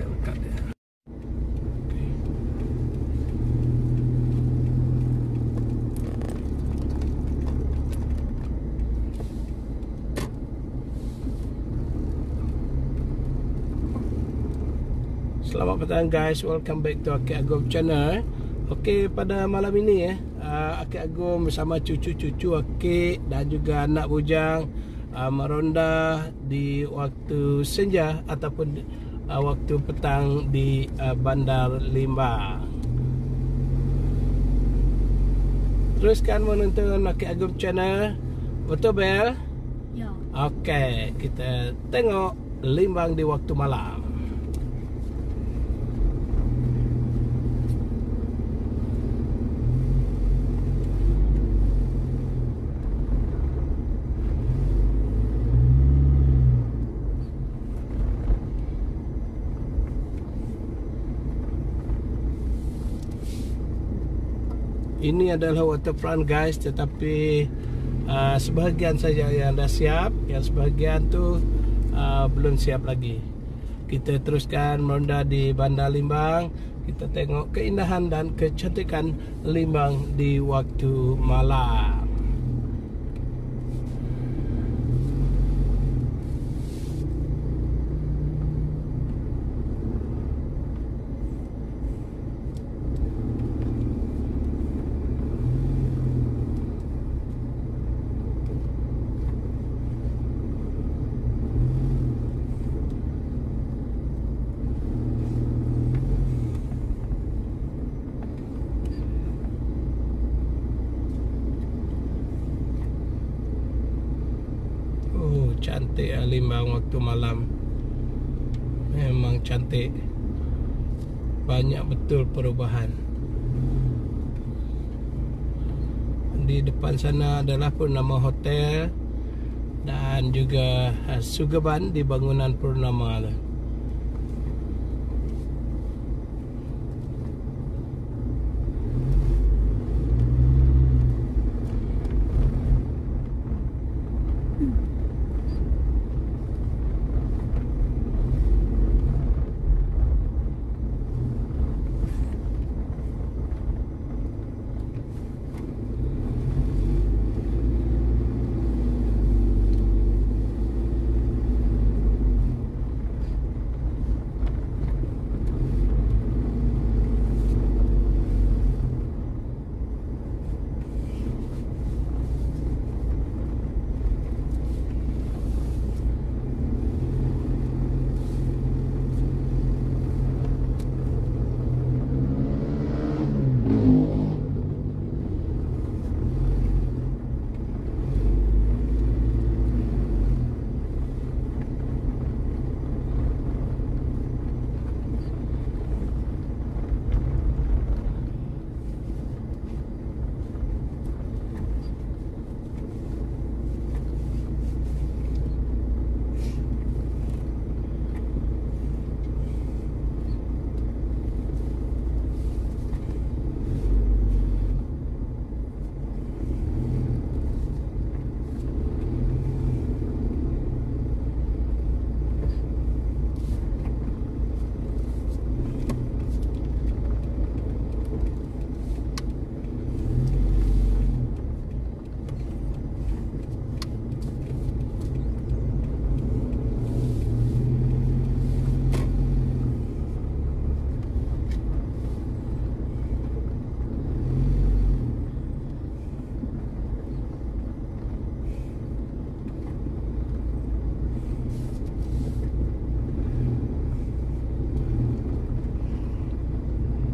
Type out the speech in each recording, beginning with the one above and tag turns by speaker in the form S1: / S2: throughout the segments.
S1: agak dekat dia. Okey. Selamat petang guys, welcome back to Akik Agum channel. Okey, pada malam ini eh, uh, Akik Agum bersama cucu-cucu Akik dan juga anak bujang uh, meronda di waktu senja ataupun uh, waktu petang di uh, Bandar Limbang. Teruskan menonton Akik Agum channel. Betul Bel?
S2: Ya.
S1: Okey, kita tengok Limbang di waktu malam. Ini adalah waterfront guys tetapi uh, sebahagian saja yang dah siap, yang sebahagian tu uh, belum siap lagi. Kita teruskan meronda di Bandar Limbang. Kita tengok keindahan dan kecantikan Limbang di waktu malam. Cantik lah Limbang waktu malam. Memang cantik. Banyak betul perubahan. Di depan sana adalah Purnama Hotel dan juga uh, Sugaban di bangunan Purnama tu.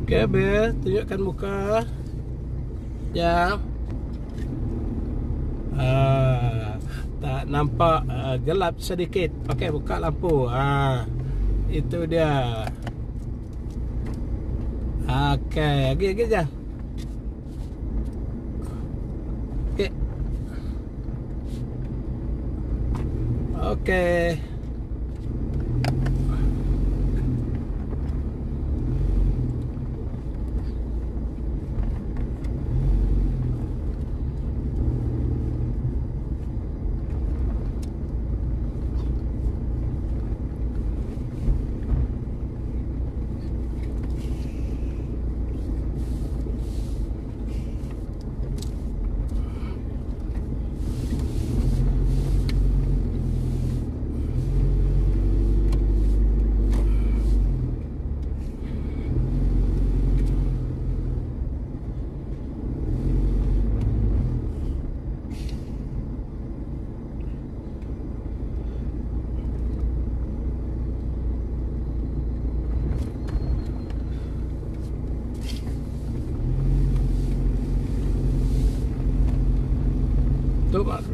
S1: Okey, Abel, tunjukkan muka. Ya. Ah, tak nampak uh, gelap sedikit. Okey, buka lampu. Ah. Itu dia. Okey, lagi lagi je. Okey. Okey.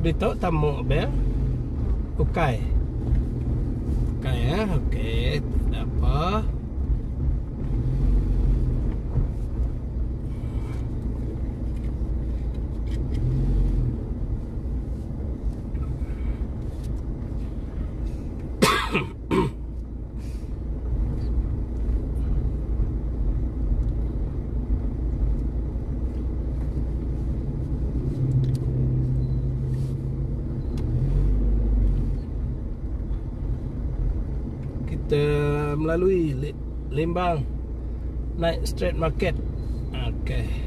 S1: Mak beritahu tamu bel. Ukai. Ukai ya. Okey, tak apa. kita melalui Lembang Night Street Market. Okey.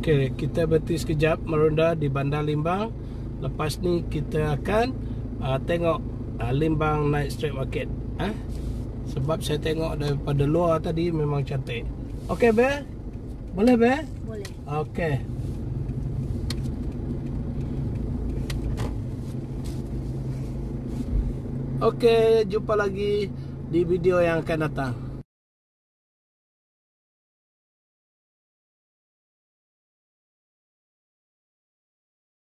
S1: Okey, kita berhenti sekejap meronda di Bandar Limbang. Lepas ni kita akan uh, tengok uh, Limbang Night Street Market. Ha? Sebab saya tengok daripada luar tadi memang cantik. Okey, Be? Boleh, Be?
S2: Boleh.
S1: Okey. Okey, jumpa lagi di video yang akan datang.